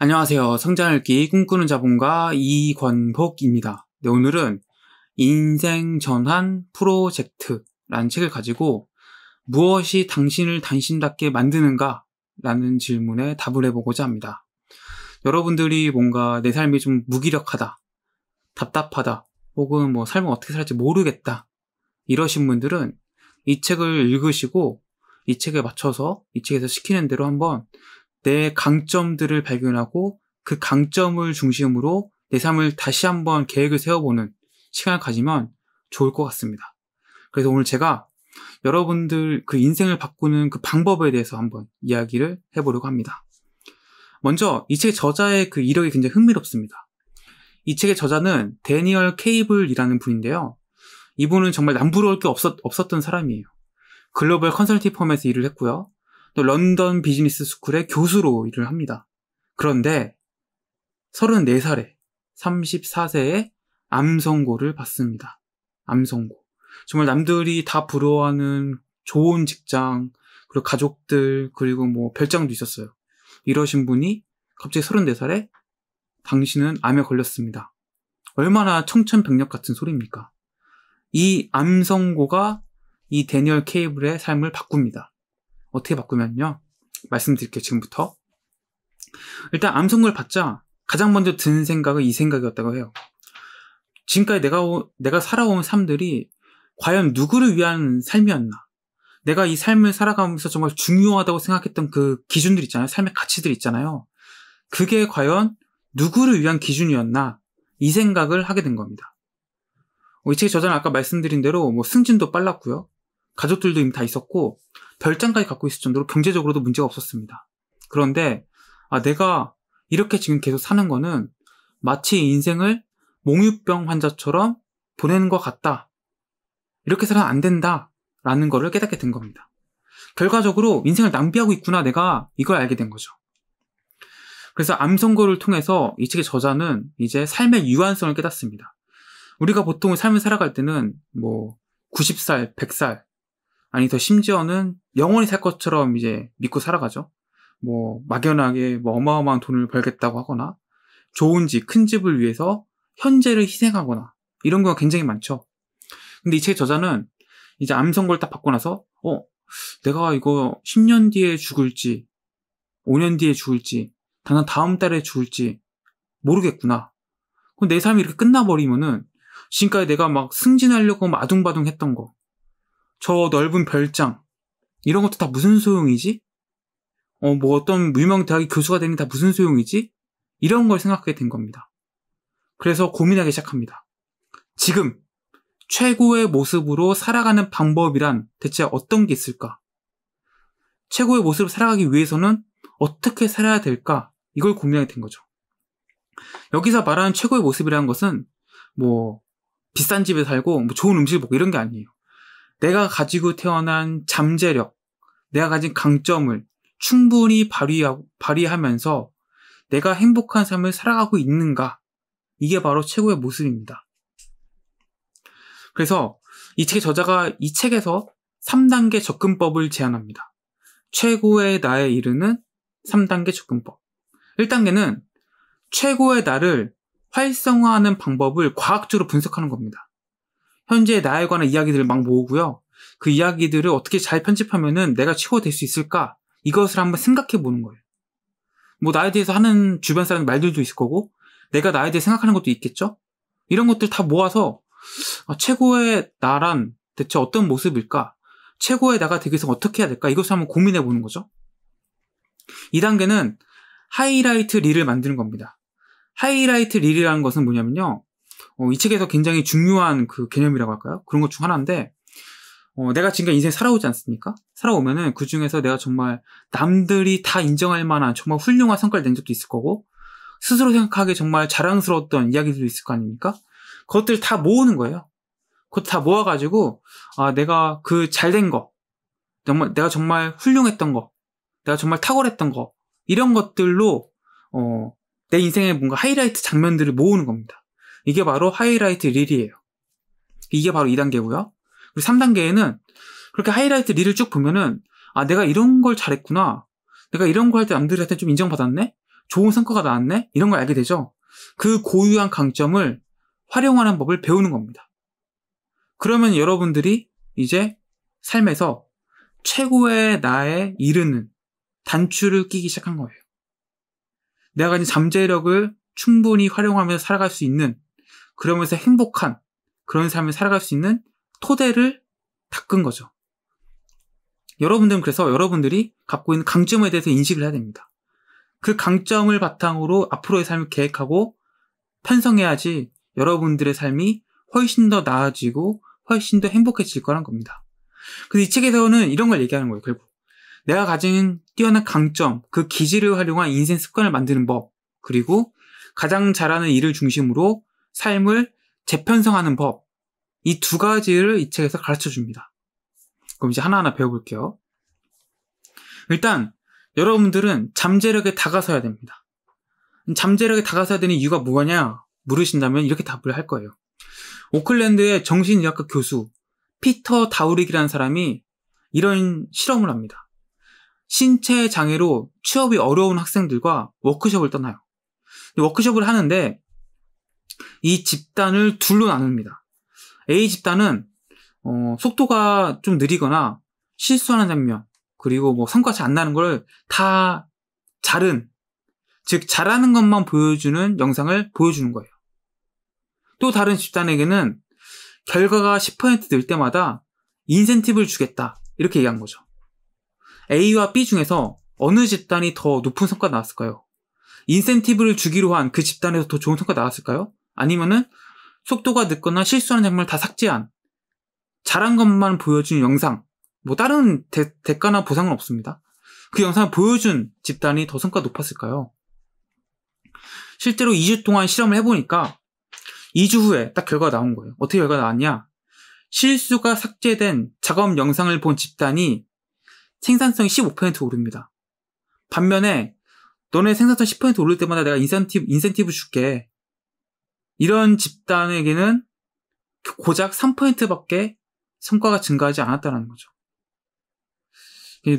안녕하세요. 성장을기 꿈꾸는 자본가 이권복입니다. 네, 오늘은 인생 전환 프로젝트라는 책을 가지고 무엇이 당신을 당신답게 만드는가? 라는 질문에 답을 해보고자 합니다. 여러분들이 뭔가 내 삶이 좀 무기력하다, 답답하다, 혹은 뭐 삶을 어떻게 살지 모르겠다. 이러신 분들은 이 책을 읽으시고 이 책에 맞춰서 이 책에서 시키는 대로 한번 내 강점들을 발견하고 그 강점을 중심으로 내 삶을 다시 한번 계획을 세워보는 시간을 가지면 좋을 것 같습니다. 그래서 오늘 제가 여러분들 그 인생을 바꾸는 그 방법에 대해서 한번 이야기를 해보려고 합니다. 먼저 이 책의 저자의 그 이력이 굉장히 흥미롭습니다. 이 책의 저자는 데니얼 케이블이라는 분인데요. 이분은 정말 남부러울 게 없었, 없었던 사람이에요. 글로벌 컨설팅 firm에서 일을 했고요. 또 런던 비즈니스 스쿨의 교수로 일을 합니다. 그런데 34살에 34세에 암 선고를 받습니다. 암 선고. 정말 남들이 다 부러워하는 좋은 직장, 그리고 가족들, 그리고 뭐 별장도 있었어요. 이러신 분이 갑자기 34살에 당신은 암에 걸렸습니다. 얼마나 청천벽력 같은 소리입니까? 이 암 선고가 이 데니얼 케이블의 삶을 바꿉니다. 어떻게 바꾸면요. 말씀드릴게요, 지금부터. 일단 암 선고를 받자 가장 먼저 든 생각은 이 생각이었다고 해요. 지금까지 내가, 내가 살아온 삶들이 과연 누구를 위한 삶이었나? 내가 이 삶을 살아가면서 정말 중요하다고 생각했던 그 기준들 있잖아요. 삶의 가치들 있잖아요. 그게 과연 누구를 위한 기준이었나? 이 생각을 하게 된 겁니다. 어, 이 책의 저자는 아까 말씀드린 대로 뭐 승진도 빨랐고요. 가족들도 이미 다 있었고 별장까지 갖고 있을 정도로 경제적으로도 문제가 없었습니다. 그런데 아, 내가 이렇게 지금 계속 사는 거는 마치 인생을 몽유병 환자처럼 보내는 것 같다. 이렇게 살아는 안 된다. 라는 거를 깨닫게 된 겁니다. 결과적으로 인생을 낭비하고 있구나 내가 이걸 알게 된 거죠. 그래서 암선고를 통해서 이 책의 저자는 이제 삶의 유한성을 깨닫습니다. 우리가 보통 삶을 살아갈 때는 뭐 90살, 100살, 아니 더 심지어는 영원히 살 것처럼 이제 믿고 살아가죠. 뭐 막연하게 뭐 어마어마한 돈을 벌겠다고 하거나 좋은 집, 큰 집을 위해서 현재를 희생하거나 이런 경우가 굉장히 많죠. 근데 이 책 저자는 이제 암 선고를 딱 받고 나서 어 내가 이거 10년 뒤에 죽을지 5년 뒤에 죽을지 당장 다음 달에 죽을지 모르겠구나. 그럼 내 삶이 이렇게 끝나버리면은 지금까지 내가 막 승진하려고 마둥바둥 했던 거, 저 넓은 별장, 이런 것도 다 무슨 소용이지? 어, 뭐 어떤 유명 대학의 교수가 게다 무슨 소용이지? 이런 걸 생각하게 된 겁니다. 그래서 고민하기 시작합니다. 지금 최고의 모습으로 살아가는 방법이란 대체 어떤 게 있을까? 최고의 모습으로 살아가기 위해서는 어떻게 살아야 될까? 이걸 고민하게 된 거죠. 여기서 말하는 최고의 모습이라는 것은 뭐 비싼 집에 살고 뭐 좋은 음식을 먹고 이런 게 아니에요. 내가 가지고 태어난 잠재력, 내가 가진 강점을 충분히 발휘하, 발휘하면서 내가 행복한 삶을 살아가고 있는가? 이게 바로 최고의 모습입니다. 그래서 이 책의 저자가 이 책에서 3단계 접근법을 제안합니다. 최고의 나에 이르는 3단계 접근법. 1단계는 최고의 나를 활성화하는 방법을 과학적으로 분석하는 겁니다. 현재 나에 관한 이야기들을 막 모으고요. 그 이야기들을 어떻게 잘 편집하면은 내가 최고 될수 있을까? 이것을 한번 생각해 보는 거예요. 뭐 나에 대해서 하는 주변 사람 말들도 있을 거고, 내가 나에 대해 생각하는 것도 있겠죠? 이런 것들 다 모아서 아, 최고의 나란 대체 어떤 모습일까? 최고의 나가 되기 위해서 어떻게 해야 될까? 이것을 한번 고민해 보는 거죠. 2단계는 하이라이트 릴을 만드는 겁니다. 하이라이트 릴이라는 것은 뭐냐면요. 어, 이 책에서 굉장히 중요한 그 개념이라고 할까요? 그런 것 중 하나인데, 어, 내가 지금까지 인생 살아오지 않습니까? 살아오면은 그 중에서 내가 정말 남들이 다 인정할 만한 정말 훌륭한 성과를 낸 적도 있을 거고, 스스로 생각하기에 정말 자랑스러웠던 이야기들도 있을 거 아닙니까? 그것들 다 모으는 거예요. 그것 다 모아가지고, 아, 내가 그 잘된 거, 정말, 내가 정말 훌륭했던 거, 내가 정말 탁월했던 거, 이런 것들로, 어, 내 인생의 뭔가 하이라이트 장면들을 모으는 겁니다. 이게 바로 하이라이트 릴이에요. 이게 바로 2단계고요. 그리고 3단계에는 그렇게 하이라이트 릴을 쭉 보면은 아 내가 이런 걸 잘했구나. 내가 이런 거할때 남들한테 좀 인정받았네. 좋은 성과가 나왔네? 이런 걸 알게 되죠. 그 고유한 강점을 활용하는 법을 배우는 겁니다. 그러면 여러분들이 이제 삶에서 최고의 나에 이르는 단추를 끼기 시작한 거예요. 내가 가진 잠재력을 충분히 활용하면서 살아갈 수 있는 그러면서 행복한 그런 삶을 살아갈 수 있는 토대를 닦은 거죠. 여러분들은 그래서 여러분들이 갖고 있는 강점에 대해서 인식을 해야 됩니다. 그 강점을 바탕으로 앞으로의 삶을 계획하고 편성해야지 여러분들의 삶이 훨씬 더 나아지고 훨씬 더 행복해질 거란 겁니다. 그래서 이 책에서는 이런 걸 얘기하는 거예요, 결국. 내가 가진 뛰어난 강점, 그 기질을 활용한 인생 습관을 만드는 법, 그리고 가장 잘하는 일을 중심으로 삶을 재편성하는 법, 이 두 가지를 이 책에서 가르쳐 줍니다. 그럼 이제 하나하나 배워볼게요. 일단, 여러분들은 잠재력에 다가서야 됩니다. 잠재력에 다가서야 되는 이유가 뭐냐 물으신다면 이렇게 답을 할 거예요. 오클랜드의 정신의학과 교수 피터 다우릭이라는 사람이 이런 실험을 합니다. 신체 장애로 취업이 어려운 학생들과 워크숍을 떠나요. 워크숍을 하는데 이 집단을 둘로 나눕니다. A 집단은 어, 속도가 좀 느리거나 실수하는 장면 그리고 뭐 성과 잘 안 나는 걸 다 잘은 즉 잘하는 것만 보여주는 영상을 보여주는 거예요. 또 다른 집단에게는 결과가 10%늘 때마다 인센티브를 주겠다 이렇게 얘기한 거죠. A와 B 중에서 어느 집단이 더 높은 성과 나왔을까요? 인센티브를 주기로 한 그 집단에서 더 좋은 성과 나왔을까요? 아니면은 속도가 늦거나 실수하는 장면을 다 삭제한 잘한 것만 보여준 영상 뭐 다른 대, 대가나 보상은 없습니다. 그 영상을 보여준 집단이 더 성과 높았을까요? 실제로 2주 동안 실험을 해보니까 2주 후에 딱 결과가 나온 거예요. 어떻게 결과가 나왔냐? 실수가 삭제된 작업 영상을 본 집단이 생산성이 15% 오릅니다. 반면에 너네 생산성 10% 오를 때마다 내가 인센티브, 인센티브 줄게. 이런 집단에게는 고작 3%밖에 성과가 증가하지 않았다는 거죠.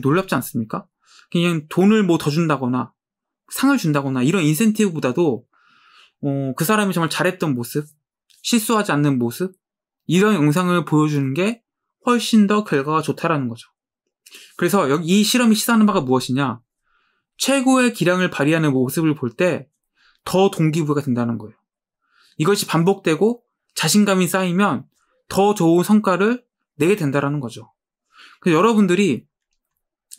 놀랍지 않습니까? 그냥 돈을 뭐 더 준다거나 상을 준다거나 이런 인센티브보다도 어, 그 사람이 정말 잘했던 모습, 실수하지 않는 모습 이런 영상을 보여주는 게 훨씬 더 결과가 좋다라는 거죠. 그래서 여기 이 실험이 시사하는 바가 무엇이냐? 최고의 기량을 발휘하는 모습을 볼 때 더 동기부여가 된다는 거예요. 이것이 반복되고 자신감이 쌓이면 더 좋은 성과를 내게 된다라는 거죠. 그래서 여러분들이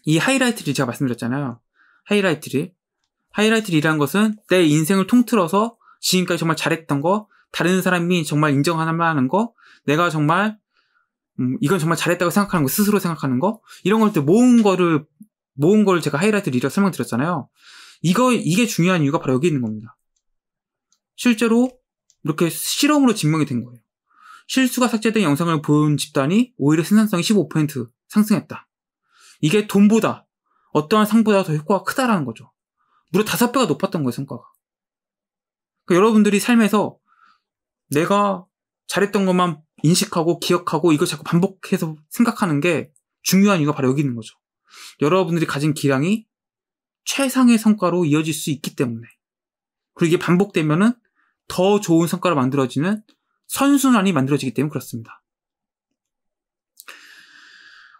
이 하이라이트를 제가 말씀드렸잖아요. 하이라이트를. 하이라이트를이라는 것은 내 인생을 통틀어서 지금까지 정말 잘했던 거, 다른 사람이 정말 인정하는 거, 내가 정말 음, 이건 정말 잘했다고 생각하는 거, 스스로 생각하는 거, 이런 것들 모은 거를 모은 거를 제가 하이라이트 리더 설명드렸잖아요. 이거 이게 중요한 이유가 바로 여기 있는 겁니다. 실제로 이렇게 실험으로 증명이 된 거예요. 실수가 삭제된 영상을 본 집단이 오히려 생산성이 15% 상승했다. 이게 돈보다 어떠한 상보다 더 효과가 크다라는 거죠. 무려 다섯 배가 높았던 거예요, 성과가. 그러니까 여러분들이 삶에서 내가 잘했던 것만 인식하고 기억하고 이걸 자꾸 반복해서 생각하는 게 중요한 이유가 바로 여기 있는 거죠. 여러분들이 가진 기량이 최상의 성과로 이어질 수 있기 때문에. 그리고 이게 반복되면은 더 좋은 성과를 만들어지는 선순환이 만들어지기 때문에 그렇습니다.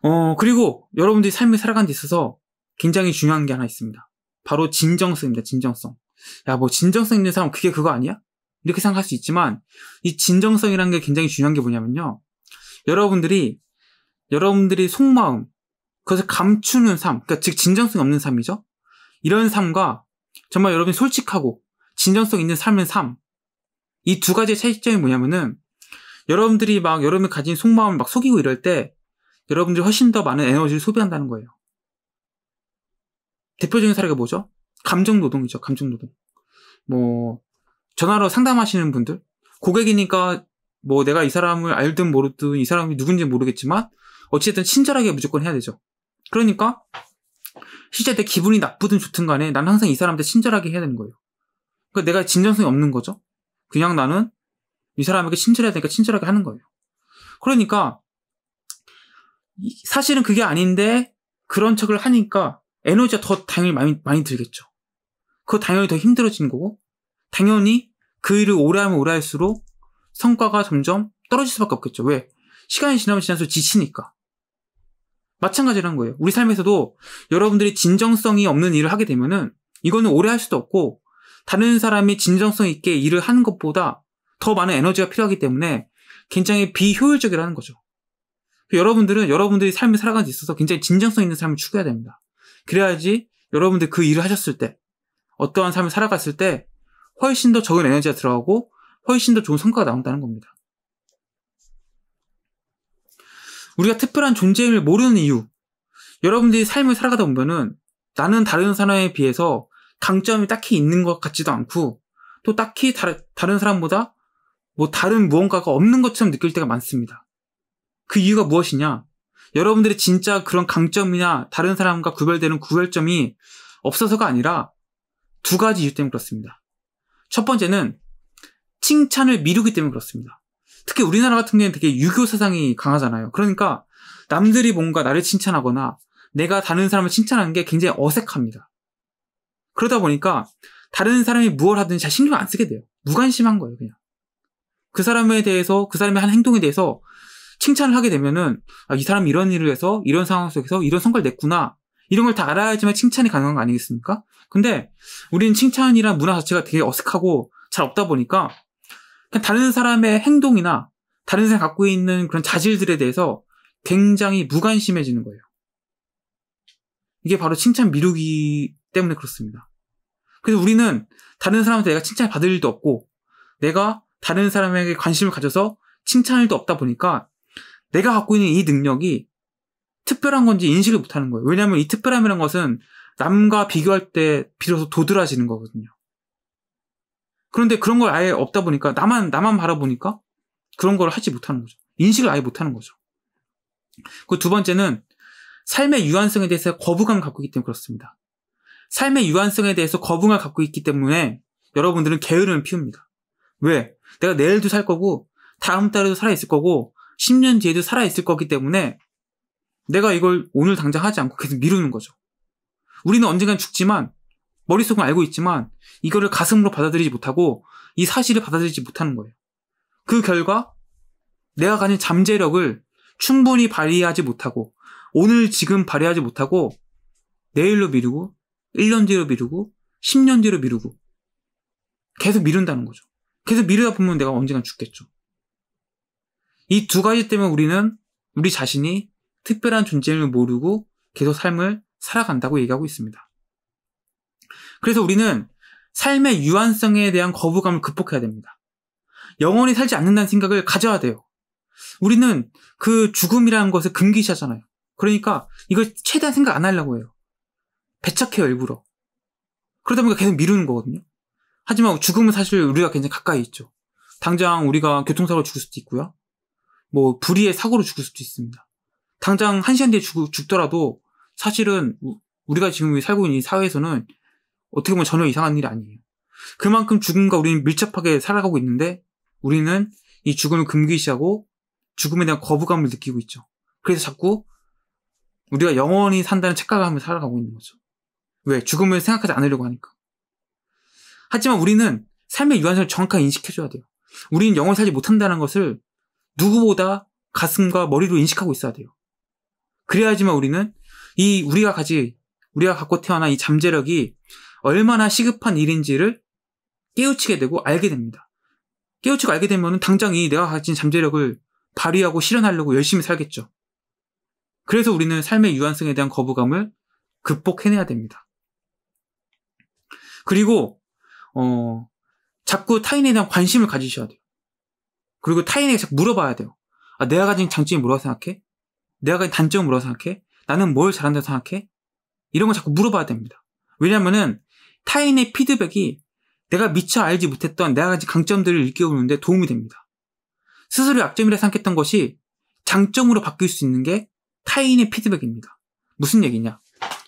어, 그리고 여러분들이 삶을 살아가는 데 있어서 굉장히 중요한 게 하나 있습니다. 바로 진정성입니다. 진정성. 야, 뭐 진정성 있는 사람 그게 그거 아니야? 이렇게 생각할 수 있지만 이 진정성이라는 게 굉장히 중요한 게 뭐냐면요. 여러분들이 여러분들이 속마음 그것을 감추는 삶, 그러니까 즉 진정성이 없는 삶이죠. 이런 삶과 정말 여러분이 솔직하고 진정성 있는 삶의 삶. 이 두 가지의 차이점이 뭐냐면은 여러분들이 막 여러분이 가진 속마음을 막 속이고 이럴 때 여러분들이 훨씬 더 많은 에너지를 소비한다는 거예요. 대표적인 사례가 뭐죠? 감정 노동이죠. 감정 노동. 뭐 전화로 상담하시는 분들, 고객이니까 뭐 내가 이 사람을 알든 모르든 이 사람이 누군지 모르겠지만 어찌됐든 친절하게 무조건 해야 되죠. 그러니까 실제 내 기분이 나쁘든 좋든 간에 난 항상 이 사람한테 친절하게 해야 되는 거예요. 그러니까 내가 진정성이 없는 거죠. 그냥 나는 이 사람에게 친절해야 되니까 친절하게 하는 거예요. 그러니까 사실은 그게 아닌데 그런 척을 하니까 에너지가 더 당연히 많이, 많이 들겠죠. 그거 당연히 더 힘들어지는 거고, 당연히 그 일을 오래 하면 오래 할수록 성과가 점점 떨어질 수밖에 없겠죠. 왜? 시간이 지나면 지날수록 지치니까. 마찬가지라는 거예요. 우리 삶에서도 여러분들이 진정성이 없는 일을 하게 되면은 이거는 오래 할 수도 없고 다른 사람이 진정성 있게 일을 하는 것보다 더 많은 에너지가 필요하기 때문에 굉장히 비효율적이라는 거죠. 여러분들은 여러분들이 삶을 살아가는 데 있어서 굉장히 진정성 있는 삶을 추구해야 됩니다. 그래야지 여러분들 그 일을 하셨을 때 어떠한 삶을 살아갔을 때 훨씬 더 적은 에너지가 들어가고 훨씬 더 좋은 성과가 나온다는 겁니다. 우리가 특별한 존재임을 모르는 이유. 여러분들이 삶을 살아가다 보면은 나는 다른 사람에 비해서 강점이 딱히 있는 것 같지도 않고 또 딱히 다른, 다른 사람보다 뭐 다른 무언가가 없는 것처럼 느낄 때가 많습니다. 그 이유가 무엇이냐? 여러분들이 진짜 그런 강점이나 다른 사람과 구별되는 구별점이 없어서가 아니라 두 가지 이유 때문에 그렇습니다. 첫 번째는 칭찬을 미루기 때문에 그렇습니다. 특히 우리나라 같은 경우에는 되게 유교 사상이 강하잖아요. 그러니까 남들이 뭔가 나를 칭찬하거나 내가 다른 사람을 칭찬하는 게 굉장히 어색합니다. 그러다 보니까 다른 사람이 무엇 하든지 잘 신경 안 쓰게 돼요. 무관심한 거예요, 그냥. 그 사람에 대해서, 그 사람의 한 행동에 대해서 칭찬을 하게 되면은, 아, 이 사람이 이런 일을 해서, 이런 상황 속에서 이런 성과를 냈구나. 이런 걸 다 알아야지만 칭찬이 가능한 거 아니겠습니까? 근데 우리는 칭찬이란 문화 자체가 되게 어색하고 잘 없다 보니까 그냥 다른 사람의 행동이나 다른 사람이 갖고 있는 그런 자질들에 대해서 굉장히 무관심해지는 거예요. 이게 바로 칭찬 미루기 때문에 그렇습니다. 그래서 우리는 다른 사람한테 내가 칭찬을 받을 일도 없고 내가 다른 사람에게 관심을 가져서 칭찬할 일도 없다 보니까 내가 갖고 있는 이 능력이 특별한 건지 인식을 못하는 거예요. 왜냐하면 이 특별함이라는 것은 남과 비교할 때 비로소 도드라지는 거거든요. 그런데 그런 걸 아예 없다 보니까 나만 나만 바라보니까 그런 걸 하지 못하는 거죠. 인식을 아예 못하는 거죠. 그 두 번째는 삶의 유한성에 대해서 거부감을 갖고 있기 때문에 그렇습니다. 삶의 유한성에 대해서 거부감을 갖고 있기 때문에 여러분들은 게으름을 피웁니다. 왜? 내가 내일도 살 거고 다음 달에도 살아 있을 거고 10년 뒤에도 살아 있을 거기 때문에 내가 이걸 오늘 당장 하지 않고 계속 미루는 거죠. 우리는 언젠간 죽지만 머릿속은 알고 있지만 이거를 가슴으로 받아들이지 못하고 이 사실을 받아들이지 못하는 거예요. 그 결과 내가 가진 잠재력을 충분히 발휘하지 못하고 오늘 지금 발휘하지 못하고 내일로 미루고 1년 뒤로 미루고 10년 뒤로 미루고 계속 미룬다는 거죠. 계속 미루다 보면 내가 언젠간 죽겠죠. 이 두 가지 때문에 우리는 우리 자신이 특별한 존재를 모르고 계속 삶을 살아간다고 얘기하고 있습니다. 그래서 우리는 삶의 유한성에 대한 거부감을 극복해야 됩니다. 영원히 살지 않는다는 생각을 가져야 돼요. 우리는 그 죽음이라는 것을 금기시하잖아요. 그러니까 이걸 최대한 생각 안 하려고 해요. 배척해요, 일부러. 그러다 보니까 계속 미루는 거거든요. 하지만 죽음은 사실 우리가 굉장히 가까이 있죠. 당장 우리가 교통사고로 죽을 수도 있고요. 뭐 불의의 사고로 죽을 수도 있습니다. 당장 한 시간 뒤에 죽, 죽더라도 사실은 우리가 지금 살고 있는 이 사회에서는 어떻게 보면 전혀 이상한 일이 아니에요. 그만큼 죽음과 우리는 밀접하게 살아가고 있는데 우리는 이 죽음을 금기시하고 죽음에 대한 거부감을 느끼고 있죠. 그래서 자꾸 우리가 영원히 산다는 착각을 하며 살아가고 있는 거죠. 왜? 죽음을 생각하지 않으려고 하니까. 하지만 우리는 삶의 유한성을 정확하게 인식해줘야 돼요. 우리는 영원히 살지 못한다는 것을 누구보다 가슴과 머리로 인식하고 있어야 돼요. 그래야지만 우리는 이 우리가 가지 우리가 갖고 태어난 이 잠재력이 얼마나 시급한 일인지를 깨우치게 되고 알게 됩니다. 깨우치고 알게 되면 당장 이 내가 가진 잠재력을 발휘하고 실현하려고 열심히 살겠죠. 그래서 우리는 삶의 유한성에 대한 거부감을 극복해내야 됩니다. 그리고 어, 자꾸 타인에 대한 관심을 가지셔야 돼요. 그리고 타인에게 자꾸 물어봐야 돼요. 아, 내가 가진 장점이 뭐라고 생각해? 내가 가진 단점은 뭐라고 생각해? 나는 뭘 잘한다고 생각해? 이런 걸 자꾸 물어봐야 됩니다. 왜냐면은 타인의 피드백이 내가 미처 알지 못했던 내가 가진 강점들을 일깨우는데 도움이 됩니다. 스스로 약점이라 생각했던 것이 장점으로 바뀔 수 있는 게 타인의 피드백입니다. 무슨 얘기냐?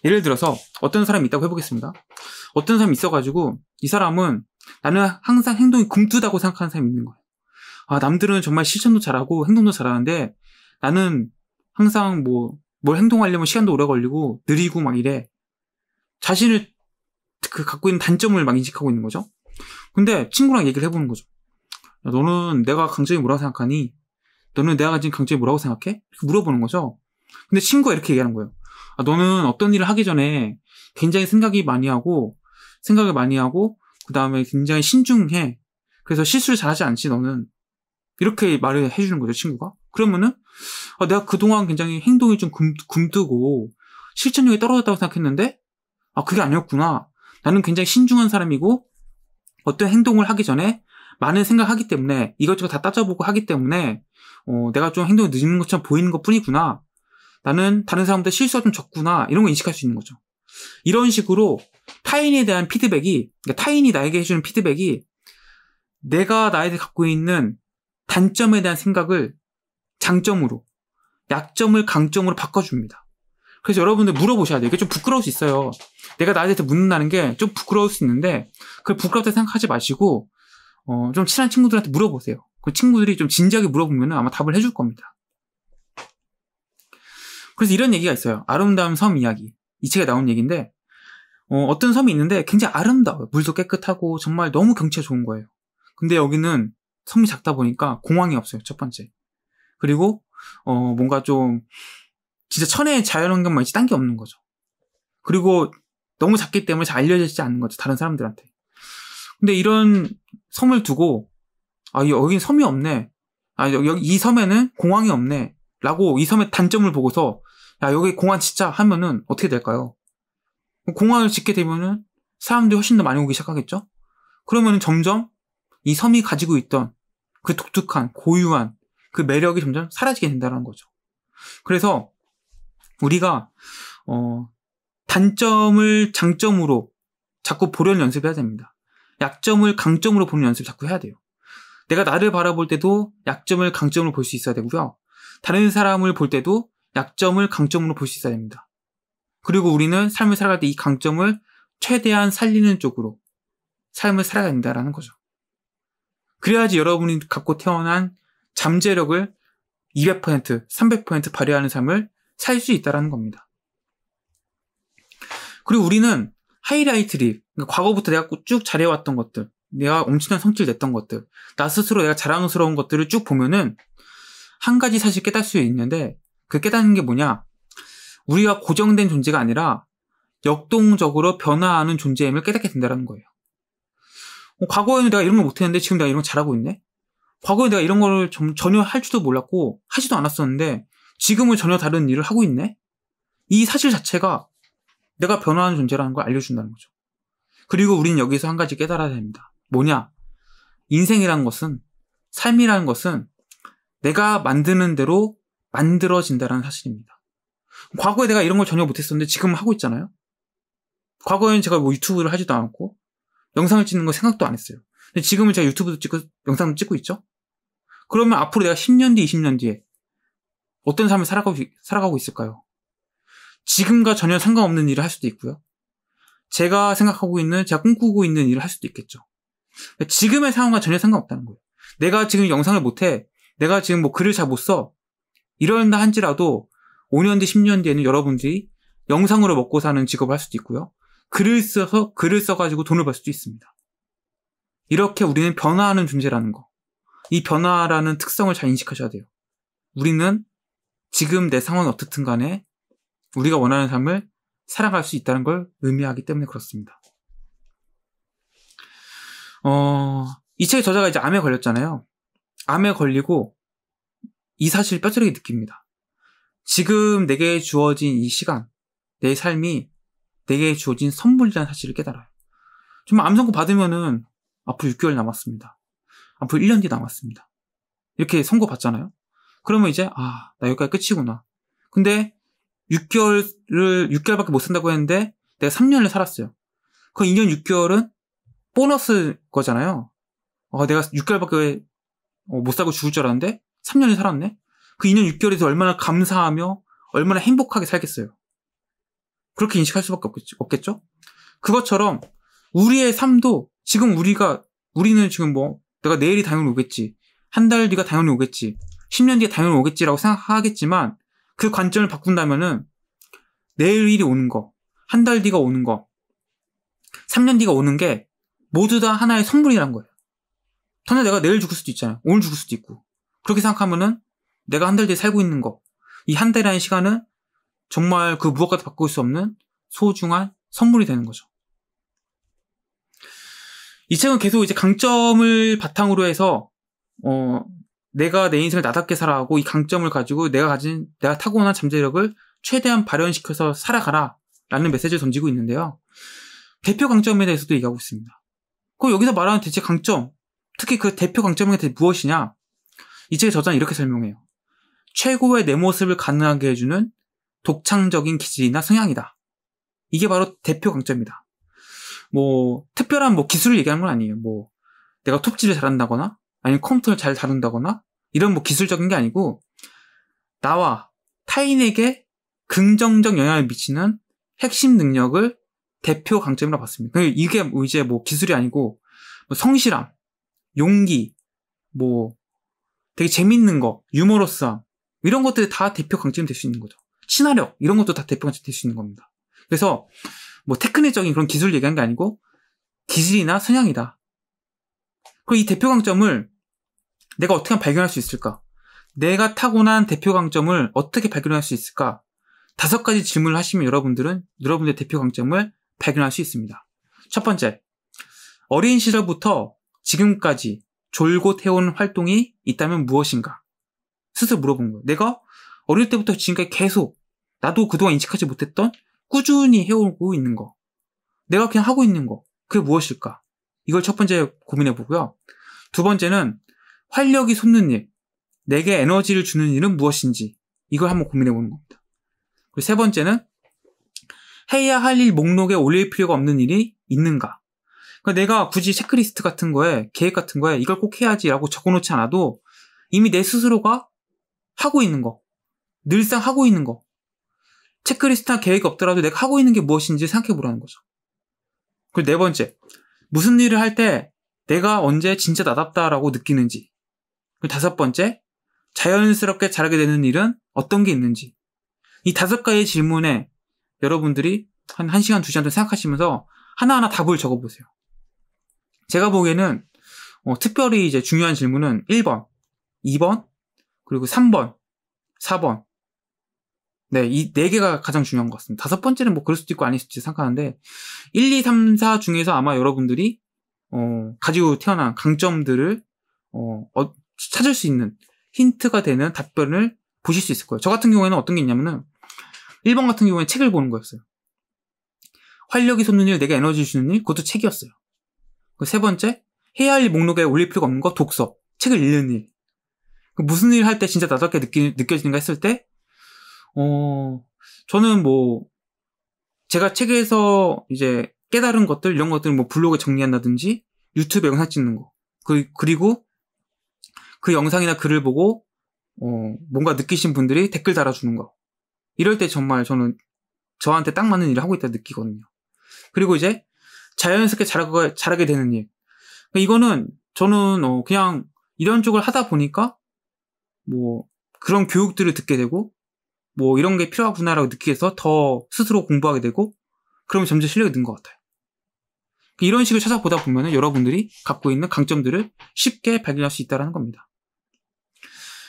예를 들어서 어떤 사람이 있다고 해보겠습니다. 어떤 사람이 있어가지고 이 사람은 나는 항상 행동이 굼뜨다고 생각하는 사람이 있는 거예요. 아, 남들은 정말 실천도 잘하고 행동도 잘하는데 나는 항상 뭐, 뭘 행동하려면 시간도 오래 걸리고 느리고 막 이래. 자신을 그 갖고 있는 단점을 막 인식하고 있는 거죠. 근데 친구랑 얘기를 해보는 거죠. 야, 너는 내가 강점이 뭐라고 생각하니? 너는 내가 가진 강점이 뭐라고 생각해? 물어보는 거죠. 근데 친구가 이렇게 얘기하는 거예요. 아, 너는 어떤 일을 하기 전에 굉장히 생각이 많이 하고, 생각을 많이 하고, 그 다음에 굉장히 신중해. 그래서 실수를 잘하지 않지, 너는. 이렇게 말을 해주는 거죠, 친구가. 그러면은, 아, 내가 그동안 굉장히 행동이 좀 굼, 굼뜨고, 실천력이 떨어졌다고 생각했는데, 아, 그게 아니었구나. 나는 굉장히 신중한 사람이고, 어떤 행동을 하기 전에 많은 생각하기 때문에, 이것저것 다 따져보고 하기 때문에, 어, 내가 좀 행동이 늦는 것처럼 보이는 것 뿐이구나. 나는 다른 사람들 실수가 좀 적구나. 이런 거 인식할 수 있는 거죠. 이런 식으로 타인에 대한 피드백이, 그러니까 타인이 나에게 해주는 피드백이 내가 나에게 갖고 있는 단점에 대한 생각을 장점으로, 약점을 강점으로 바꿔줍니다. 그래서 여러분들 물어보셔야 돼요. 이게 좀 부끄러울 수 있어요. 내가 나에 대해서 묻는다는 게 좀 부끄러울 수 있는데, 그걸 부끄럽다 생각하지 마시고, 어, 좀 친한 친구들한테 물어보세요. 그 친구들이 좀 진지하게 물어보면 아마 답을 해줄 겁니다. 그래서 이런 얘기가 있어요. 아름다운 섬 이야기. 이 책에 나온 얘기인데, 어, 떤 섬이 있는데 굉장히 아름다워요. 물도 깨끗하고 정말 너무 경치가 좋은 거예요. 근데 여기는 섬이 작다 보니까 공항이 없어요. 첫 번째. 그리고, 어, 뭔가 좀, 진짜 천혜의 자연환경만 있지 딴 게 없는 거죠. 그리고 너무 작기 때문에 잘 알려지지 않는 거죠. 다른 사람들한테. 근데 이런 섬을 두고, 아, 여긴 섬이 없네. 아, 여기, 이 섬에는 공항이 없네. 라고 이 섬의 단점을 보고서, 야, 여기 공항 진짜 하면은 어떻게 될까요? 공항을 짓게 되면은 사람들이 훨씬 더 많이 오기 시작하겠죠? 그러면은 점점 이 섬이 가지고 있던 그 독특한, 고유한 그 매력이 점점 사라지게 된다는 거죠. 그래서 우리가, 어, 단점을 장점으로 자꾸 보려는 연습을 해야 됩니다. 약점을 강점으로 보는 연습을 자꾸 해야 돼요. 내가 나를 바라볼 때도 약점을 강점으로 볼 수 있어야 되고요. 다른 사람을 볼 때도 약점을 강점으로 볼 수 있어야 됩니다. 그리고 우리는 삶을 살아갈 때 이 강점을 최대한 살리는 쪽으로 삶을 살아가야 된다라는 거죠. 그래야지 여러분이 갖고 태어난 잠재력을 200%, 300% 발휘하는 삶을 살 수 있다라는 겁니다. 그리고 우리는 하이라이트리, 그러니까 과거부터 내가 쭉 잘해왔던 것들, 내가 엄청난 성취를 냈던 것들, 나 스스로 내가 자랑스러운 것들을 쭉 보면은 한 가지 사실 깨달을 수 있는데 그 깨닫는 게 뭐냐? 우리가 고정된 존재가 아니라 역동적으로 변화하는 존재임을 깨닫게 된다는 거예요. 어, 과거에는 내가 이런 걸 못했는데 지금 내가 이런 걸 잘하고 있네? 과거에 내가 이런 걸 좀, 전혀 할 줄도 몰랐고 하지도 않았었는데 지금은 전혀 다른 일을 하고 있네? 이 사실 자체가 내가 변화하는 존재라는 걸 알려준다는 거죠. 그리고 우리는 여기서 한 가지 깨달아야 됩니다. 뭐냐? 인생이라는 것은, 삶이라는 것은 내가 만드는 대로 만들어진다는 사실입니다. 과거에 내가 이런 걸 전혀 못했었는데 지금 하고 있잖아요? 과거에는 제가 뭐 유튜브를 하지도 않았고, 영상을 찍는 거 생각도 안 했어요. 근데 지금은 제가 유튜브도 찍고, 영상도 찍고 있죠? 그러면 앞으로 내가 10년 뒤, 20년 뒤에 어떤 삶을 살아가고, 살아가고 있을까요? 지금과 전혀 상관없는 일을 할 수도 있고요. 제가 생각하고 있는, 제가 꿈꾸고 있는 일을 할 수도 있겠죠. 지금의 상황과 전혀 상관없다는 거예요. 내가 지금 영상을 못해, 내가 지금 뭐 글을 잘 못 써, 이런다 한지라도 5년 뒤, 10년 뒤에는 여러분들이 영상으로 먹고 사는 직업을 할 수도 있고요. 글을 써서, 글을 써가지고 돈을 벌 수도 있습니다. 이렇게 우리는 변화하는 존재라는 거. 이 변화라는 특성을 잘 인식하셔야 돼요. 우리는 지금 내 상황이 어떻든 간에 우리가 원하는 삶을 살아갈 수 있다는 걸 의미하기 때문에 그렇습니다. 어, 이 책의 저자가 이제 암에 걸렸잖아요. 암에 걸리고 이 사실을 뼈저리게 느낍니다. 지금 내게 주어진 이 시간, 내 삶이 내게 주어진 선물이라는 사실을 깨달아요. 정말 암 선고 받으면은 앞으로 6개월 남았습니다. 앞으로 1년 뒤 남았습니다. 이렇게 선고 받잖아요. 그러면 이제 아, 나 여기까지 끝이구나. 근데 6개월을 6개월밖에 못 산다고 했는데 내가 3년을 살았어요. 그 2년 6개월은 보너스 거잖아요. 어, 내가 6개월밖에 어, 못 살고 죽을 줄 알았는데 3년을 살았네. 그 2년 6개월에서 얼마나 감사하며 얼마나 행복하게 살겠어요. 그렇게 인식할 수밖에 없겠 죠? 그것처럼 우리의 삶도 지금 우리가 우리는 지금 뭐 내가 내일이 당연히 오겠지. 한 달 뒤가 당연히 오겠지. 10년 뒤에 당연히 오겠지라고 생각하겠지만 그 관점을 바꾼다면은 내일이 오는 거, 한 달 뒤가 오는 거, 3년 뒤가 오는 게 모두 다 하나의 선물이란 거예요. 당장 내가 내일 죽을 수도 있잖아요. 오늘 죽을 수도 있고. 그렇게 생각하면은 내가 한 달 뒤에 살고 있는 거, 이 한 달이라는 시간은 정말 그 무엇과도 바꿀 수 없는 소중한 선물이 되는 거죠. 이 책은 계속 이제 강점을 바탕으로 해서 어 내가 내 인생을 나답게 살아가고 이 강점을 가지고 내가 가진 내가 타고난 잠재력을 최대한 발현시켜서 살아가라 라는 메시지를 던지고 있는데요. 대표 강점에 대해서도 얘기하고 있습니다. 그럼 여기서 말하는 대체 강점, 특히 그 대표 강점이 대체 무엇이냐? 이 책의 저자는 이렇게 설명해요. 최고의 내 모습을 가능하게 해주는 독창적인 기질이나 성향이다. 이게 바로 대표 강점이다. 뭐 특별한 뭐 기술을 얘기하는 건 아니에요. 뭐 내가 톱질을 잘한다거나 아니면 컴퓨터를 잘 다룬다거나 이런 뭐 기술적인 게 아니고 나와 타인에게 긍정적 영향을 미치는 핵심 능력을 대표 강점이라고 봤습니다. 이게 뭐 이제 뭐 기술이 아니고 뭐 성실함, 용기, 뭐 되게 재밌는 거, 유머러스함 이런 것들이 다 대표 강점이 될 수 있는 거죠. 친화력 이런 것도 다 대표 강점이 될 수 있는 겁니다. 그래서 뭐 테크닉적인 그런 기술 얘기한 게 아니고 기질이나 성향이다. 그리고 이 대표 강점을 내가 어떻게 발견할 수 있을까? 내가 타고난 대표 강점을 어떻게 발견할 수 있을까? 다섯 가지 질문을 하시면 여러분들은 여러분의 대표 강점을 발견할 수 있습니다. 첫 번째, 어린 시절부터 지금까지 졸곧 해온 활동이 있다면 무엇인가? 스스로 물어본 거예요. 내가 어릴 때부터 지금까지 계속 나도 그동안 인식하지 못했던 꾸준히 해오고 있는 거. 내가 그냥 하고 있는 거. 그게 무엇일까? 이걸 첫 번째 고민해 보고요. 두 번째는 활력이 솟는 일. 내게 에너지를 주는 일은 무엇인지. 이걸 한번 고민해 보는 겁니다. 그리고 세 번째는 해야 할 일 목록에 올릴 필요가 없는 일이 있는가. 그러니까 내가 굳이 체크리스트 같은 거에, 계획 같은 거에 이걸 꼭 해야지라고 적어놓지 않아도 이미 내 스스로가 하고 있는 거. 늘상 하고 있는 거. 체크리스트나 계획이 없더라도 내가 하고 있는 게 무엇인지 생각해 보라는 거죠. 그리고 네 번째, 무슨 일을 할 때 내가 언제 진짜 나답다라고 느끼는지. 그리고 다섯 번째, 자연스럽게 잘하게 되는 일은 어떤 게 있는지. 이 다섯 가지 질문에 여러분들이 한 1시간, 2시간 동안 생각하시면서 하나하나 답을 적어보세요. 제가 보기에는 어, 특별히 이제 중요한 질문은 1번, 2번, 그리고 3번, 4번, 네, 이 네 개가 가장 중요한 것 같습니다. 다섯 번째는 뭐 그럴 수도 있고 아닐 수도 생각하는데 1, 2, 3, 4 중에서 아마 여러분들이 어, 가지고 태어난 강점들을 어, 어, 찾을 수 있는 힌트가 되는 답변을 보실 수 있을 거예요. 저 같은 경우에는 어떤 게 있냐면은 1번 같은 경우에 책을 보는 거였어요. 활력이 솟는 일, 내가 에너지 주는 일, 그것도 책이었어요. 그세 번째, 해야 할 목록에 올릴 필요가 없는 거, 독서. 책을 읽는 일. 그 무슨 일 할 때 진짜 나답게 느끼, 느껴지는가 했을 때, 어, 저는 뭐, 제가 책에서 이제 깨달은 것들, 이런 것들 뭐 블로그에 정리한다든지, 유튜브 영상 찍는 거. 그, 그리고 그 영상이나 글을 보고, 어, 뭔가 느끼신 분들이 댓글 달아주는 거. 이럴 때 정말 저는 저한테 딱 맞는 일을 하고 있다 느끼거든요. 그리고 이제 자연스럽게 잘하게, 잘하게 되는 일. 이거는 저는 어, 그냥 이런 쪽을 하다 보니까 뭐 그런 교육들을 듣게 되고 뭐 이런 게 필요하구나라고 느끼해서 더 스스로 공부하게 되고 그러면 점점 실력이 는 것 같아요. 이런 식으로 찾아보다 보면 여러분들이 갖고 있는 강점들을 쉽게 발견할 수 있다는 겁니다.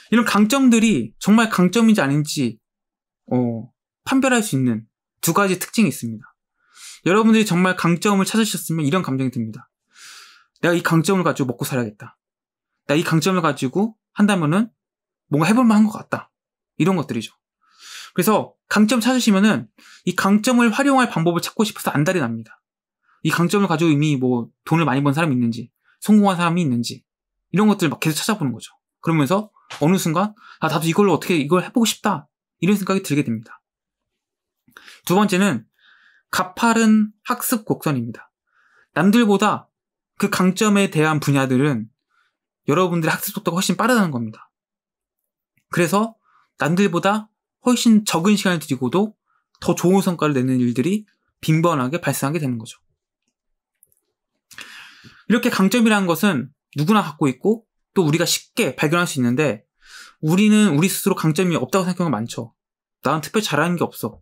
이런 강점들이 정말 강점인지 아닌지 어, 판별할 수 있는 두 가지 특징이 있습니다. 여러분들이 정말 강점을 찾으셨으면 이런 감정이 듭니다. 내가 이 강점을 가지고 먹고 살아야겠다. 내가 이 강점을 가지고 한다면은 뭔가 해볼만 한 것 같다. 이런 것들이죠. 그래서 강점 찾으시면은 이 강점을 활용할 방법을 찾고 싶어서 안달이 납니다. 이 강점을 가지고 이미 뭐 돈을 많이 번 사람이 있는지, 성공한 사람이 있는지, 이런 것들을 막 계속 찾아보는 거죠. 그러면서 어느 순간, 아, 나도 이걸로 어떻게 이걸 해보고 싶다. 이런 생각이 들게 됩니다. 두 번째는 가파른 학습 곡선입니다. 남들보다 그 강점에 대한 분야들은 여러분들의 학습 속도가 훨씬 빠르다는 겁니다. 그래서 남들보다 훨씬 적은 시간을 들이고도 더 좋은 성과를 내는 일들이 빈번하게 발생하게 되는 거죠. 이렇게 강점이라는 것은 누구나 갖고 있고 또 우리가 쉽게 발견할 수 있는데 우리는 우리 스스로 강점이 없다고 생각하는 게 많죠. 나는 특별히 잘하는 게 없어.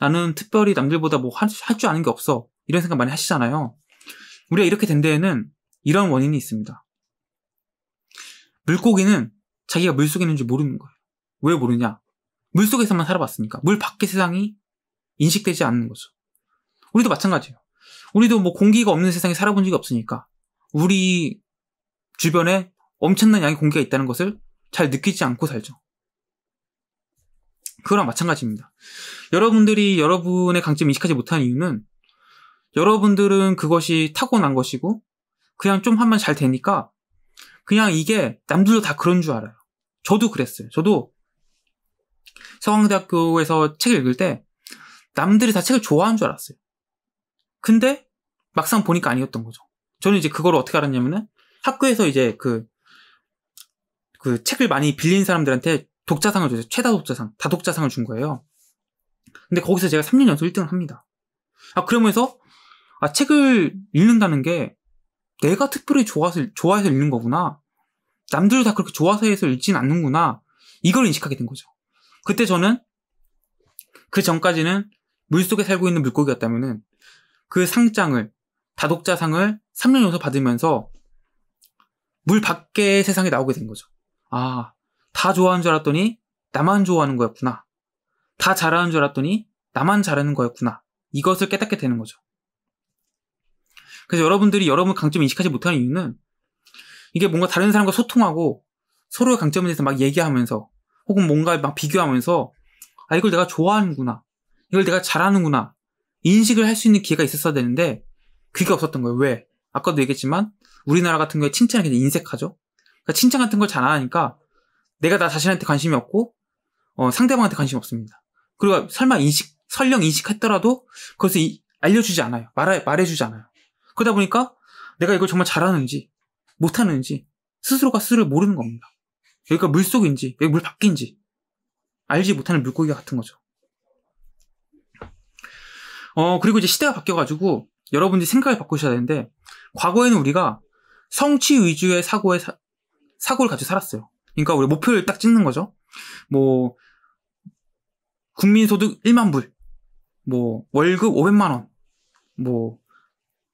나는 특별히 남들보다 뭐 할 줄 아는 게 없어. 이런 생각 많이 하시잖아요. 우리가 이렇게 된 데에는 이런 원인이 있습니다. 물고기는 자기가 물속에 있는 줄 모르는 거예요. 왜 모르냐? 물속에서만 살아봤으니까. 물 밖의 세상이 인식되지 않는 거죠. 우리도 마찬가지예요. 우리도 뭐 공기가 없는 세상에 살아본 적이 없으니까 우리 주변에 엄청난 양의 공기가 있다는 것을 잘 느끼지 않고 살죠. 그거랑 마찬가지입니다. 여러분들이 여러분의 강점 인식하지 못한 이유는 여러분들은 그것이 타고난 것이고 그냥 좀 하면 잘 되니까 그냥 이게 남들도 다 그런 줄 알아요. 저도 그랬어요. 저도 서강대학교에서 책을 읽을 때 남들이 다 책을 좋아하는 줄 알았어요. 근데 막상 보니까 아니었던 거죠. 저는 이제 그걸 어떻게 알았냐면은 학교에서 이제 그, 그 책을 많이 빌린 사람들한테 독자상을 줬어요. 최다 독자상, 다독자상을 준 거예요. 근데 거기서 제가 3년 연속 1등을 합니다. 아, 그러면서, 아, 책을 읽는다는 게 내가 특별히 좋아서, 좋아해서 읽는 거구나. 남들 다 그렇게 좋아서 해서 읽진 않는구나. 이걸 인식하게 된 거죠. 그때 저는 그 전까지는 물속에 살고 있는 물고기였다면은 그 상장을, 다독자상을 3년 연속 받으면서 물 밖의 세상에 나오게 된 거죠. 아, 다 좋아하는 줄 알았더니 나만 좋아하는 거였구나. 다 잘하는 줄 알았더니 나만 잘하는 거였구나. 이것을 깨닫게 되는 거죠. 그래서 여러분들이 여러분 강점 인식하지 못하는 이유는 이게 뭔가 다른 사람과 소통하고 서로의 강점에 대해서 막 얘기하면서 혹은 뭔가 막 비교하면서 아, 이걸 내가 좋아하는구나. 이걸 내가 잘하는구나. 인식을 할 수 있는 기회가 있었어야 되는데 그게 없었던 거예요. 왜? 아까도 얘기했지만 우리나라 같은 경우에 칭찬을 그냥 인색하죠. 그러니까 칭찬 같은 걸 잘 안 하니까 내가 나 자신한테 관심이 없고 어, 상대방한테 관심이 없습니다. 그리고 설마 인식 설령 인식했더라도 그것을 이, 알려주지 않아요. 말해 말해주지 않아요. 그러다 보니까 내가 이걸 정말 잘하는지 못하는지 스스로가 스스로 모르는 겁니다. 여기가 물속인지 여기 물 밖인지 알지 못하는 물고기 같은 거죠. 어 그리고 이제 시대가 바뀌어가지고 여러분들이 생각을 바꾸셔야 되는데 과거에는 우리가 성취 위주의 사고에 사, 사고를 가지고 살았어요. 그러니까 우리 목표를 딱 찍는 거죠. 뭐 국민소득 1만 불, 뭐 월급 500만 원, 뭐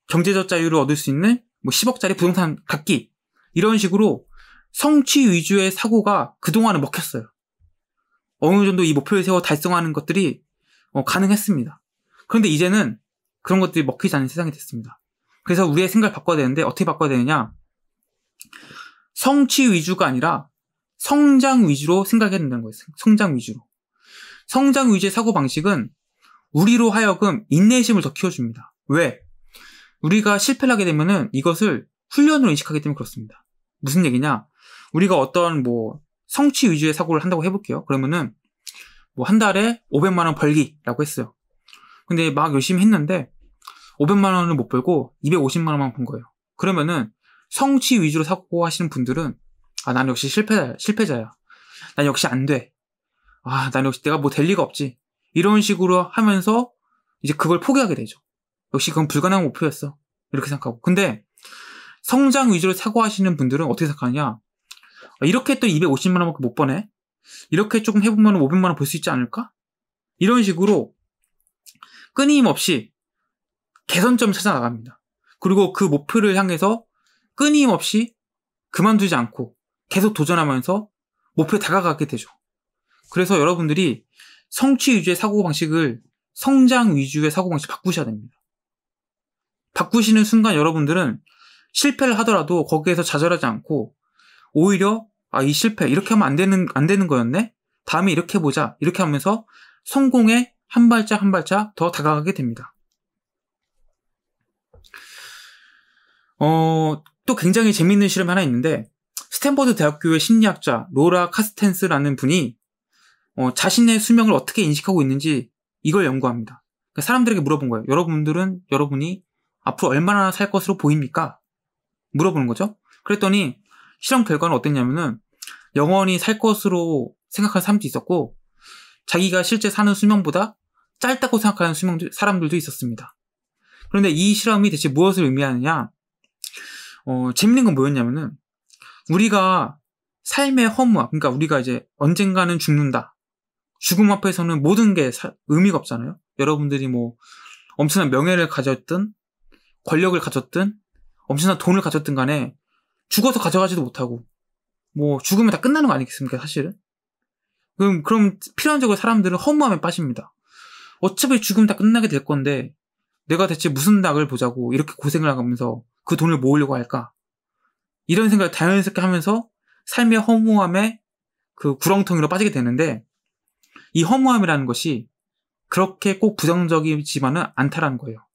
경제적 자유를 얻을 수 있는 뭐 10억짜리 부동산 갖기 이런 식으로 성취 위주의 사고가 그동안은 먹혔어요. 어느 정도 이 목표를 세워 달성하는 것들이 어, 가능했습니다. 그런데 이제는 그런 것들이 먹히지 않는 세상이 됐습니다. 그래서 우리의 생각을 바꿔야 되는데 어떻게 바꿔야 되느냐? 성취 위주가 아니라 성장 위주로 생각해야 된다는 거예요. 성장 위주로. 성장 위주의 사고방식은 우리로 하여금 인내심을 더 키워줍니다. 왜? 우리가 실패를 하게 되면은 이것을 훈련으로 인식하기 때문에 그렇습니다. 무슨 얘기냐? 우리가 어떤 뭐 성취 위주의 사고를 한다고 해볼게요. 그러면은 뭐 한 달에 500만 원 벌기라고 했어요. 근데 막 열심히 했는데 500만 원을 못 벌고 250만 원만 번 거예요. 그러면은 성취 위주로 사고하시는 분들은 아, 난 역시 실패, 실패자야. 난 역시 안 돼. 아, 난 역시 내가 뭐 될 리가 없지. 이런 식으로 하면서 이제 그걸 포기하게 되죠. 역시 그건 불가능한 목표였어. 이렇게 생각하고. 근데 성장 위주로 사고하시는 분들은 어떻게 생각하냐? 아, 이렇게 했더니 250만 원밖에 못 버네? 이렇게 조금 해보면 500만 원 벌 수 있지 않을까? 이런 식으로 끊임없이 개선점을 찾아 나갑니다. 그리고 그 목표를 향해서 끊임없이 그만두지 않고 계속 도전하면서 목표에 다가가게 되죠. 그래서 여러분들이 성취 위주의 사고방식을 성장 위주의 사고방식 바꾸셔야 됩니다. 바꾸시는 순간 여러분들은 실패를 하더라도 거기에서 좌절하지 않고 오히려 아, 이 실패 이렇게 하면 안 되는 안 되는 거였네. 다음에 이렇게 보자. 이렇게 하면서 성공에 한 발짝 한 발짝 더 다가가게 됩니다. 어, 또 굉장히 재밌는 실험 하나 있는데 스탠퍼드 대학교의 심리학자 로라 카스텐스라는 분이 어, 자신의 수명을 어떻게 인식하고 있는지 이걸 연구합니다. 그러니까 사람들에게 물어본 거예요. 여러분들은 여러분이 앞으로 얼마나 살 것으로 보입니까? 물어보는 거죠. 그랬더니 실험 결과는 어땠냐면은 영원히 살 것으로 생각하는 사람도 있었고 자기가 실제 사는 수명보다 짧다고 생각하는 수명 사람들도 있었습니다. 그런데 이 실험이 대체 무엇을 의미하느냐? 어, 재밌는 건 뭐였냐면은 우리가 삶의 허무함, 그러니까 우리가 이제 언젠가는 죽는다. 죽음 앞에서는 모든 게 사, 의미가 없잖아요. 여러분들이 뭐 엄청난 명예를 가졌든 권력을 가졌든 엄청난 돈을 가졌든 간에 죽어서 가져가지도 못하고 뭐 죽으면 다 끝나는 거 아니겠습니까 사실은? 그럼 그럼 필연적으로 사람들은 허무함에 빠집니다. 어차피 죽으면 다 끝나게 될 건데 내가 대체 무슨 낙을 보자고 이렇게 고생을 하면서 그 돈을 모으려고 할까? 이런 생각을 자연스럽게 하면서 삶의 허무함에 그 구렁텅이로 빠지게 되는데 이 허무함이라는 것이 그렇게 꼭 부정적이지만은 않다라는 거예요.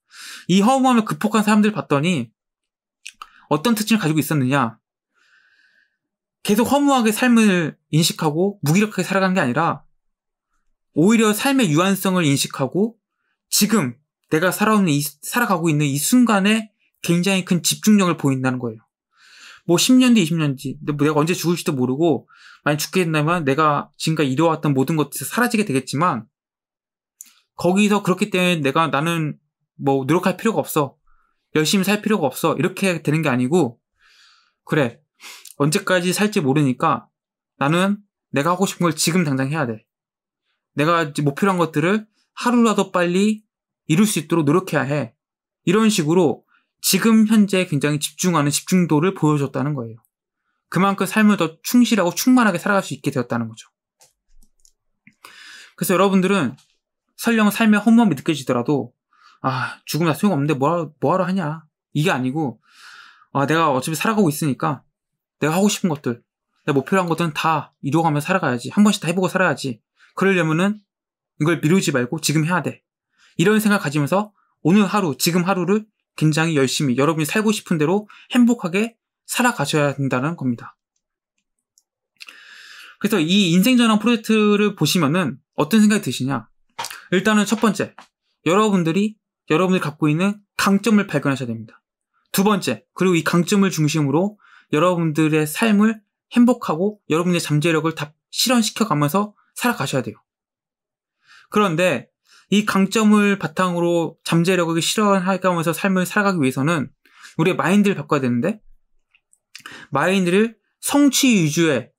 이 허무함을 극복한 사람들 봤더니 어떤 특징을 가지고 있었느냐? 계속 허무하게 삶을 인식하고 무기력하게 살아가는 게 아니라 오히려 삶의 유한성을 인식하고 지금 내가 살아오는 이, 살아가고 있는 이 순간에 굉장히 큰 집중력을 보인다는 거예요. 뭐 10년 뒤, 20년 뒤, 뭐 내가 언제 죽을지도 모르고 만약 죽게 된다면 내가 지금까지 이뤄왔던 모든 것들이 사라지게 되겠지만 거기서 그렇기 때문에 내가 나는 뭐 노력할 필요가 없어. 열심히 살 필요가 없어. 이렇게 되는 게 아니고 그래. 언제까지 살지 모르니까 나는 내가 하고 싶은 걸 지금 당장 해야 돼. 내가 목표로 한 것들을 하루라도 빨리 이룰 수 있도록 노력해야 해. 이런 식으로 지금 현재 굉장히 집중하는 집중도를 보여줬다는 거예요. 그만큼 삶을 더 충실하고 충만하게 살아갈 수 있게 되었다는 거죠. 그래서 여러분들은 설령 삶의 허무함이 느껴지더라도 아 죽으면 소용없는데 뭐하러, 뭐하러 하냐 이게 아니고 아 내가 어차피 살아가고 있으니까 내가 하고 싶은 것들 내가 목표로 한 것들은 다 이루어가며 살아가야지 한 번씩 다 해보고 살아야지 그러려면은 이걸 미루지 말고 지금 해야 돼 이런 생각 가지면서 오늘 하루 지금 하루를 굉장히 열심히 여러분이 살고 싶은 대로 행복하게 살아가셔야 된다는 겁니다. 그래서 이 인생전환 프로젝트를 보시면은 어떤 생각이 드시냐? 일단은 첫 번째, 여러분들이 여러분들이 갖고 있는 강점을 발견하셔야 됩니다. 두 번째, 그리고 이 강점을 중심으로 여러분들의 삶을 행복하고 여러분의 잠재력을 다 실현시켜 가면서 살아가셔야 돼요. 그런데 이 강점을 바탕으로 잠재력을 실현하면서 삶을 살아가기 위해서는 우리의 마인드를 바꿔야 되는데 마인드를 성취 위주의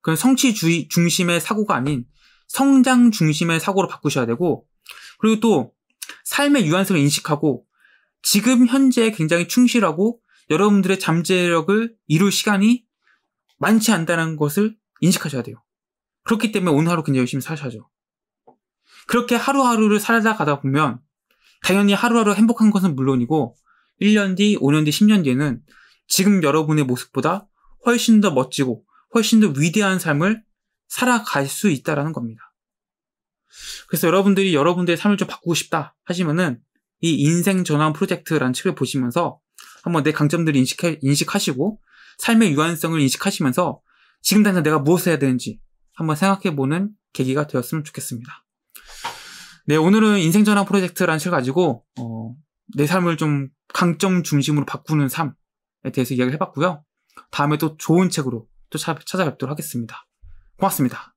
그런 성취 중심의 사고가 아닌 성장 중심의 사고로 바꾸셔야 되고 그리고 또 삶의 유한성을 인식하고 지금 현재 굉장히 충실하고 여러분들의 잠재력을 이룰 시간이 많지 않다는 것을 인식하셔야 돼요. 그렇기 때문에 오늘 하루 굉장히 열심히 사셔야죠. 그렇게 하루하루를 살아가다 보면 당연히 하루하루 행복한 것은 물론이고 1년 뒤, 5년 뒤, 10년 뒤에는 지금 여러분의 모습보다 훨씬 더 멋지고 훨씬 더 위대한 삶을 살아갈 수 있다라는 겁니다. 그래서 여러분들이 여러분들의 삶을 좀 바꾸고 싶다 하시면은 이 인생 전환 프로젝트라는 책을 보시면서 한번 내 강점들을 인식해, 인식하시고 삶의 유한성을 인식하시면서 지금 당장 내가 무엇을 해야 되는지 한번 생각해 보는 계기가 되었으면 좋겠습니다. 네, 오늘은 인생 전환 프로젝트라는 책을 가지고, 어, 내 삶을 좀 강점 중심으로 바꾸는 삶에 대해서 이야기를 해봤고요. 다음에 또 좋은 책으로 또 찾아뵙도록 하겠습니다. 고맙습니다.